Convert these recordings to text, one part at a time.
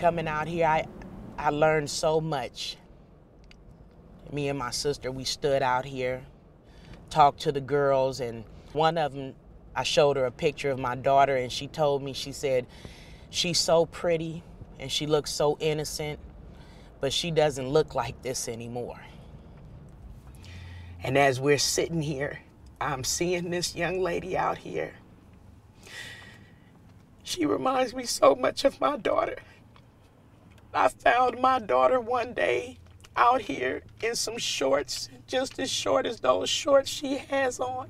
coming out here, I, I learned so much. Me and my sister, we stood out here, talked to the girls, and one of them, I showed her a picture of my daughter, and she told me, she said, she's so pretty and she looks so innocent, but she doesn't look like this anymore. And as we're sitting here, I'm seeing this young lady out here. She reminds me so much of my daughter. I found my daughter one day out here in some shorts, just as short as those shorts she has on.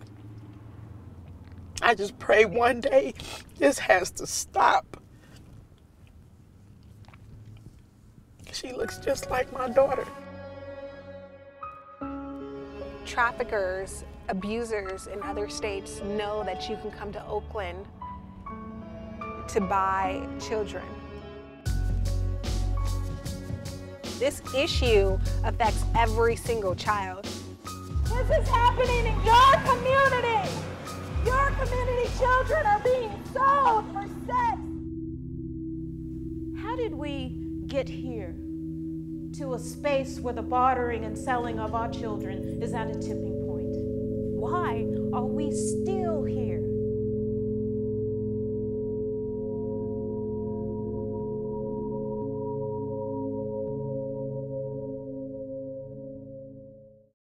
I just pray one day this has to stop. She looks just like my daughter. Traffickers, abusers in other states know that you can come to Oakland to buy children. This issue affects every single child. This is happening in your community. Your community children are being sold for sex. How did we get here to a space where the bartering and selling of our children is at a tipping point? Why are we still here?